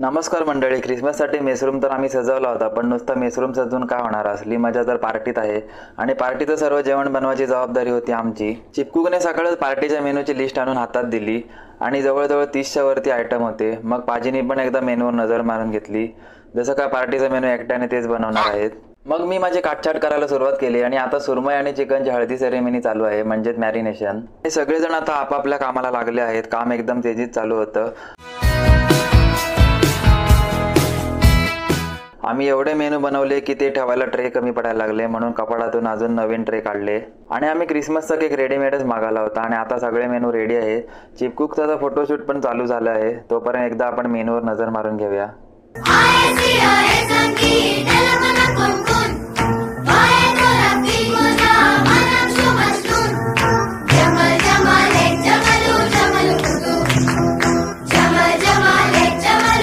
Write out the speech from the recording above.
नमस्कार मंडळी ख्रिसमससाठी मेसरूम तर आम्ही सजवला होता पण नुसता मेसरूम सजवून काय होणार असली मजा तर पार्टीत आहे. आणि पार्टीचं सर्व जेवण बनवायची जबाबदारी होती आमची. चिपकूकने सकाळच पार्टीच्या मेनूची लिस्ट आणून हातात दिली आणि जवळजवळ तीसच्या वरती आयटम होते. मग पाजीनी पण एकदा मेनूवर नजर मारून घेतली. जसं काय पार्टीचा मेनू एकट्याने तेच बनवणार आहेत. मग मी माझी काटछाट करायला सुरुवात केली आणि आता सुरमई आणि चिकनची हळदी सेरेमनी चालू आहे म्हणजेच मॅरिनेशन हे सगळेजण आता आपापल्या कामाला लागले आहेत. काम एकदम तेजीत चालू होतं. आम्ही एवढे मेनू बनवले की ते ठेवायला ट्रे कमी पडायला लागले म्हणून कपाडातून अजून नवीन ट्रे काढले. आणि आम्ही क्रिसमसचा केक रेडीमेडच मागवला होता आणि आता सगळे मेनू रेडी आहे. चिपकुकचा तर फोटोशूट पण चालू झालं आहे. तोपर्यंत एकदा आपण मेनूवर नजर मारून घेऊया. I see